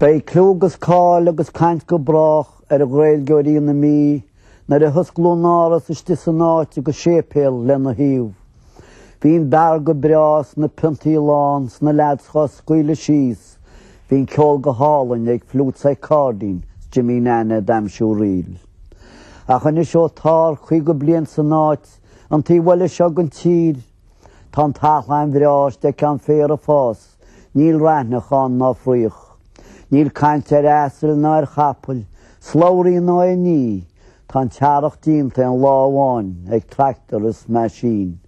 Beidh clú agus cáil agus caint go brách ar Ghaeilgeoirí na Mí nuair a hosclóidh nÁras istigh san áit agus séipéal lena thaobh. Bhí an beár go breá is na piontaí lán 's na leaids dhá scaoileadh síos, bhí an ceol go hálainn ag fliút 's ag cairdín 's Jimín Anne a d'aimsigh ríl. Ach anois ó tárr caoga bliain san áit, an taobh eile seo den tír, Tá an t-athlain bhreá istigh ceann féir ag fás, níl raithneach ann ná fraoch. Níl caint ar asail ná ar chapaill, slabhraí ná aon ní, tá an t-earrach díonta aon lá amháin ag tractor is meaisín.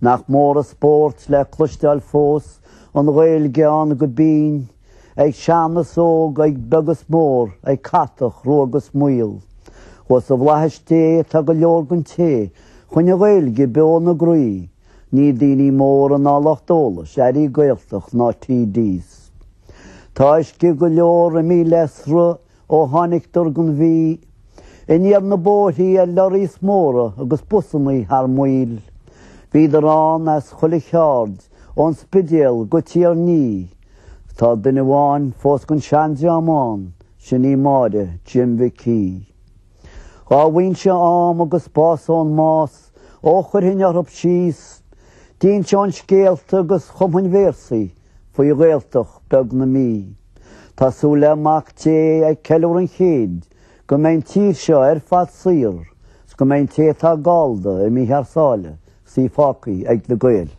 Nach mór an spórt le cloisteáil fós, an Ghaeilge ann go binn, ag sean is óg, ag beag is mór, ag cat, ag chrú agus maol. Ó sa bhFlaithis Dé atá go leor den té choinnigh Ghaeilge beo ina gcroí, ní daoine móra ná lucht eolais, airí Gaeltacht ná TDs. Tá uisce go leor i míle sruth Ó tháinig Durgan bhí aniar na bóithrí ar lorries móra agus busanna thar maoil. Bhíodar ann as chuile cheaird, ón Spidéal go Tír Ní. Tá duine amháin fós den seandream ann, sin í Máire Jim Mhicí. Dhá bhfoinse ám agus bás ón mbás, ó, chuirfinn orthu síos, d'inseoinn scéalta agus chumfainn véarsaí, faoi Ghaeltacht beag na Mí. Tá súil le mac Dé, ag ceiliúr an chéid, go mbeidh an tír seo ar fad saor 's go mbeidh an té atá Gallda i mí thar sáile 's í fágthaí ag na Gaeil.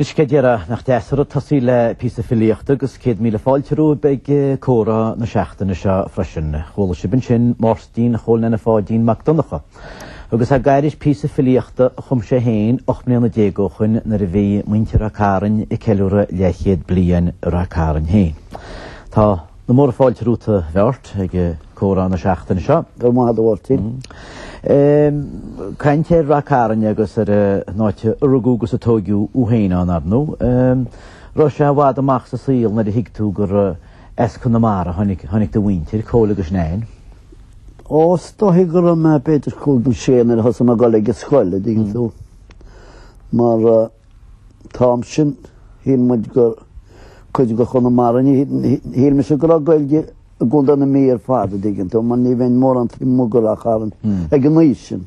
Anois céard déarfá? Nach deas a rud tosaí le píosa filíochta agus céad míle fáilte romhaibh ag Comhrá na seachtaine seo freisin. Chuala sibh ansin Máirtín Chóil Nana Pháidín Mac Donnchadha. agus tá gairis píosa filíochta a chum sé féin ocht mbliana déag ó shoin nuair a bhí muintir Rath Cairn ag ceiliúradh leathchéad bliain i Rath Cairn féin. Tá na móra fáilte romhat a Bheart ag Comhrá na seachtaine seo. Go raibh maith agat, a Mháirtín. Caint ar Rath Cairn agus ar an áit a rugadh agus a tóigeadh ú féin ann, ar ndú. Raibh sé i bhfad amach sa saol nuair a thuig tú gur as Conamara tháinig do mhuintir, Cóil agus Neain? Ó, is dóiche go raibh mé b'fhéidir cúig nó sé nuair a thosaigh mé ag dul ag an scoil, a dtuigeann tú. Mar tá am sin, shíl muid gur cuid de Chonamara, shíl mise go raibh Gaeilge i gContae na Mí ar fad, a dtuigeann tú, mar ní bheinn mórán taobh amuigh de Rath Chairn ag an aois sin.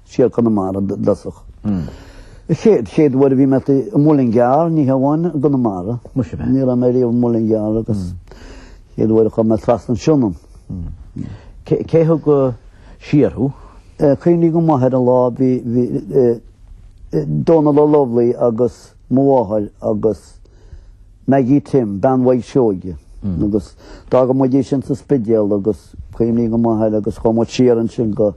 Siar Conamara i dtosach. Chéad chéad uair a bhí mé i Muileann gCearr, ní hamháin i gConamara. Muise bheith. Ní raibh mé riamh i Muileann gCearr agus chéad uair a chuir mé trasna an Sionainn. Cé thug siar thú? Cuimhnigh go maith ar an lá, bhí Dónal Ó Lubhlaí agus mo mháthair agus Maggie Tim, bean Mhaigh Seoighe, agus d'fhága muid í sin sa Spidéal agus cuimhnigh go maith air agus chuaigh muid siar ansin go,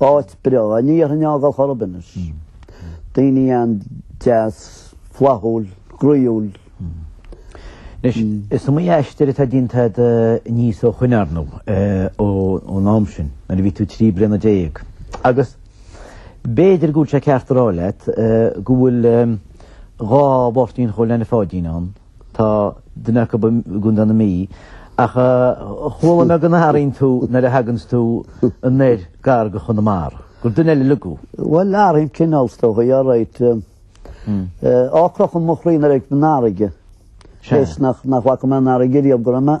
Áit breá. Ní dhéarfainn fhágáil chor ar bith anois. Daoine an-deas, flaithiúil, groíúil. Anois, is iomaí aistear atá déanta a'd a Aníos ó Chuinnearnall ón am sin, nuair a bhí tú trí bliana déag. Agus b'fhéidir go bhfuil sé ceart a rá leat go bhfuil dhá Mháirtín Chóil Neaine Pháidín ann. Tá duine acu i gContae na Mí. Ach chuala mé go n-airíonn tú nuair a thaganns tú anoir gar go Chonamara, gur duine eile ligeadh. Bhuel, airím cineál, is dócha, yeah right. Á crochadh mo chroí nuair a ag an fharraige. Is nach bhfaca mé an fharraige riamh go raibh mé.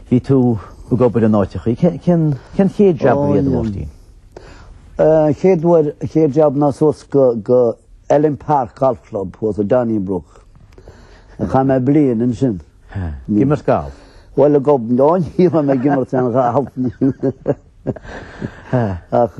Bhí tú ag obair in áiteachaí. Cén chéad jab a bhí ag do mháirtín? An chéad uair, an chéad jab ná suas go Elm Park Golf Club, thuas i Donnybrook. Chaith mé bliain ansin. D'imirt galf? Bhuel, ag obair. Ó ní raibh mé ag imirt an ghalf. Ach,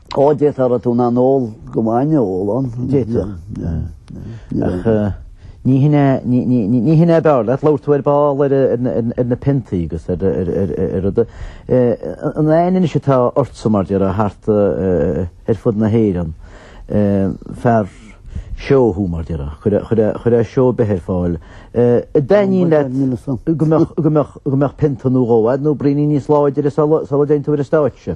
Ó, déarfá raibh tú in ann ól go maith in Oolon, déarfá. Ach ní hin é a b'fhearr leat, labhair tú ar ball ar na piontaí agus ar rud. An aon anois atá ortsa, mar déarfá, thart ar fud na hÉireann, fear seó thú, mar déarfá, chuir é seó bith ar fáil. I dtainín leat go mbeadh pionta nó dhó a'd nó braoinín níos láidre sula dtéann tú ar an stáitse?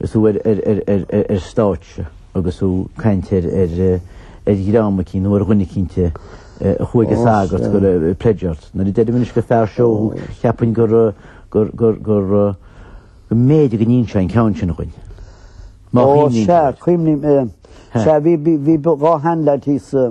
Is tú ar stáitse agus tú caint ar dhream eicín nó ar dhuine eicínt a chuaigh ag sagart go raibh pledgers. Nuair a deirim anois gur fear seó thú, cheapfainn gur mb'fhéidir go n-inseoinn an ceann sin dhuinn. Má chuimhníonn tú air. Ó sea, cuimhním. Sea, bhí dhá sheanleaid thíos sa.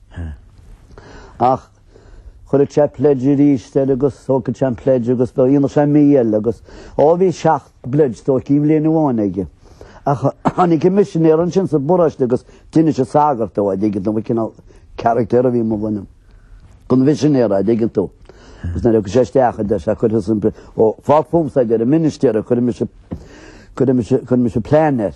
Ach chuirfeadh sé pledge aríst air agus thógfad sé an pledge agus do dhéanfadh sé mí eile agus, ó bhí seacht bpledge tógtha i mbliain amháin aige. Ach tháinig an misinéara ansin sa bparáiste agus d'inis an sagart dó, a' dtuigeann tú, an cineál charactair a bhí amuigh ann, an mhisinéara, a' dtuigeann tú. Agus nuair a thug sé isteach é deir sé, chuirfeadsa an, ó, fág fúmsa a deir an ministéara, cuirfidh mise, cuirfidh mise, cuirfidh mise plean air.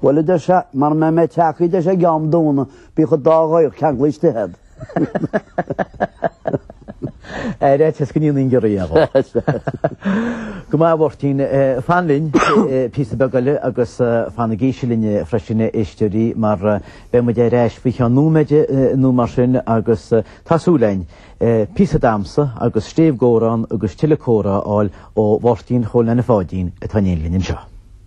Bhuel, a deir sé, mara mbeidh mé ag teacht, a deir sé, ag am dúnadh, bíodh an dá ghaoth ceanglaithe istigh a'd. Ar fhaitíos go ndéanfainn giorria dhó. Go maith a Mháirtín, fan linn píosa beag eile agus fanaigíse linn freisin a éisteoirí mar beidh muid ar ais faoi cheann nóiméide nó mar sin agus tá súil againn píosa damsa agus stéibh go amhrán agus tuilleadh comhrá a fháil ó Mháirtín Chóil Neaine Pháidín atá in Éirinn anseo.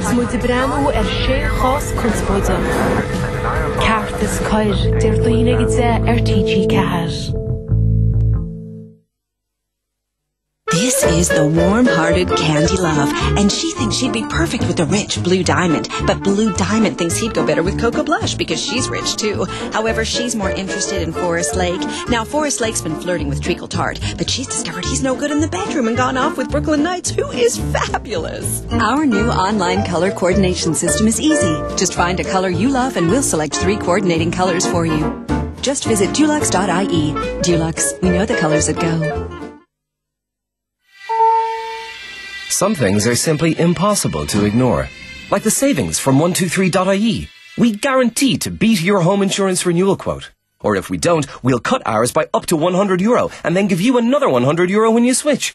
sa mu de breú ar sé chás kunstbode. Ceart is coir, deir doine ide ar TG cehas. This is the warm-hearted Candy Love, and she thinks she'd be perfect with the rich Blue Diamond. But Blue Diamond thinks he'd go better with Cocoa Blush because she's rich too. However, she's more interested in Forest Lake. Now, Forest Lake's been flirting with Treacle Tart, but she's discovered he's no good in the bedroom and gone off with Brooklyn Knights, who is fabulous. Our new online color coordination system is easy. Just find a color you love, and we'll select three coordinating colors for you. Just visit Dulux.ie. Dulux, we know the colors that go. Some things are simply impossible to ignore, like the savings from 123.ie. We guarantee to beat your home insurance renewal quote. Or if we don't, we'll cut ours by up to 100 euro and then give you another 100 euro when you switch.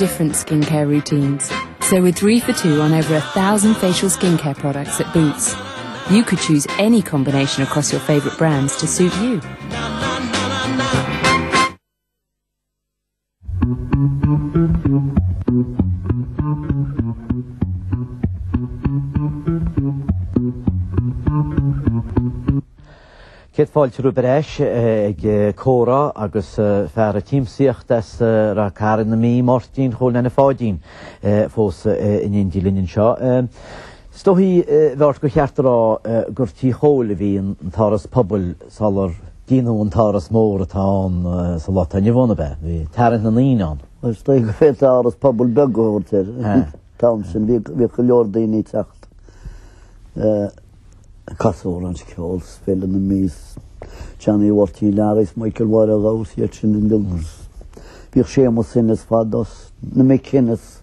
different skincare routines. So with 3 for 2 on over a thousand facial skincare products at Boots, you could choose any combination across your favourite brands to suit you. Céad fáilte roimh ar ais ag Comhrá agus fear a tímsaíocht as ra Carn na Mí, Máirtín Chóil Neaine Pháidín fós in éindí linn anseo. 'S dóigh bheart gur cheart a rá gur tigh Chóil a bhí in An tÁras Pobail sular díonadh an tÁras Mór atá ann sa lá atá inniu ann ab ea? Bhí tarraingt na ndaoine ann. Is dóigh gur féidir Áras Pobail Beag a thabhairt air an t-am sin. Bhíodh go leor daoine ag teacht ag casadh ar an cheol, Féile na Mí 's Johnny Mháirtín Learaí 's Michael Mháire Ghabha 's iad sin an lion. Bhíodh Séamus Ennis fadó 's na mic Ennis.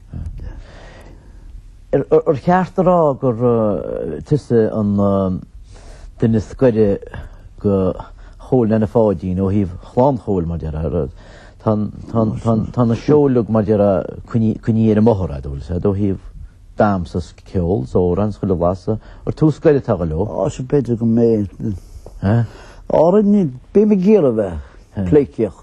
Ar cheart a rá gur tusa an duine is gaire go Chóil Neaine Pháidín, ó thaobh chlann Chóil, mar dhea? Tá na seoileag, mar dhea, coinní ar an mbóthar, a dúirt sé, ó thaobh damhsa is ceol is amhrán is chuile bhlas. Ar tú is gaire atá go leo? Á, sea, b'fhéidir go mbeinn. Á, bím ag iarraidh a bheith pleidhcíoch.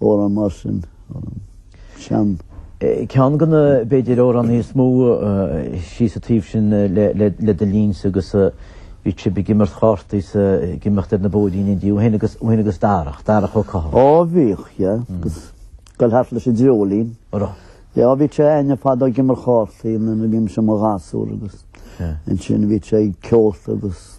Órán mar sin, órán sean. Ceann de na, b'fhéidir, óránaí is mó síos an taobh sin le do linn-sa agus bhí sibh ag imirt chártaí 's ag imeacht ar na bóilíní indiaidh, Ó hEoin agus Darach, Darach Ó Cofaigh. Ó bhíodh, yeah, agus dul thart leis an dreoilín. Ó raibh. Yeah, bhí sé ainn ar fad ag imirt chártaí nuair a bhímis i mo ghasúr agus ansin bhí sé ag ceolta agus.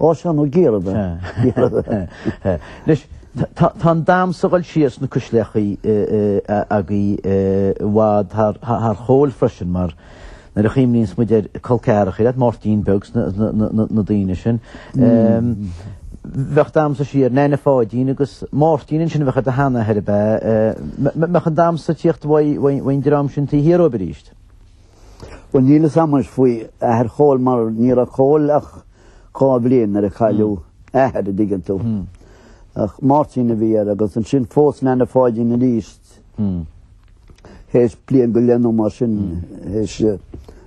Ó, sea, nó giarradh do. Anois, tá an damsa ag dul síos sna cuisleachaí ag i bhfad thar choill freisin mar nuair a chuimlíonns muid ar col ceathracha, ar fhad Máirtín beag 's na daoine sin, bheadh damsa siar, Neaine Pháidín agus Máirtín ansin a bheadh ar do theanna thoir ab ea? Mbeadh an damsa ag tíocht uaidh an dream sin taobh thiar dhóibh aríst. Bhuel, níl 'fhios a'm faoi athair Chóil mar ní raibh Cóil ach dhá bhliain nuair a cailleadh a athair, a' dtuigeann tú. Ach Máirtín a bhí air agus ansin phós Neainne Pháidín aríst théis bliain go leith nó mar sin théis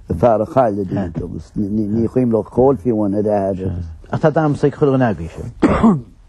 a fear a chailleadh, a dtuigeann tú, agus ní chuimhin liom Cóil fiú an ar a athair. Ach tá d'amsa ag chuile dhuine agaibhse.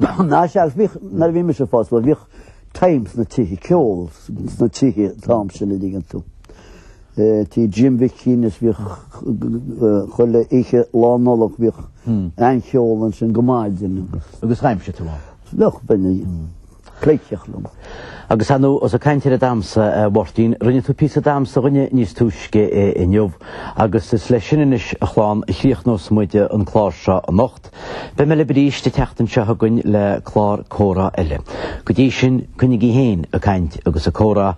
Ná seans, bhíodh, nuair a bhí mise ag fás, bhuel, bhíodh taim sna tithe, ceol sna tithe an t-am sin, an dtuigeann tú. Tigh Jim Mhicín is bhíodh chuile oíche Lá Nollag bhíodh an-cheol ansin go maidin. Agus chaim siad tú lá? Bhíodh, bhuel, Cloigtheach liom. Agus thá nú os a cainnt ar d'am-sa, a Mháirtín, rinne tú píosa d'am sa dhuine níos túisce i inniu, agus is le sin anois, a chlann, a chríochnós muid an clár seo anocht. Beidh mé le bríst a tseachtain seo chugainn le clár comhrá eile. Go dtí sin, coinnigí féin a cainnt agus a comhrá.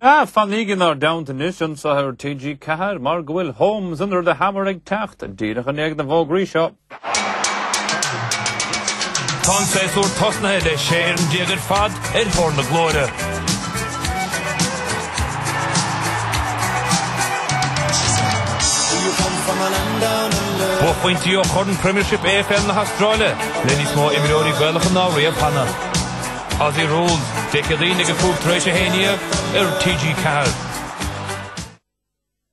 Ah, fanaígí inár dteannta anois, anseo ar TG4, mar go bhfuil Homes Under the Hammer ag teacht, díreach in éag na bhfógraí seo. Tá an séasúr tosnaithe le sé ar an déag ar fad ar Thóir na Glóire. Buaicphointí ó Chorn Premiership AFL na hAstráile le níos mó imreoirí Gaelacha ná riamh cheana. Aussie Rules, Dé Céadaoin ag a cúig tar éis a haon a dhéag ar TG4.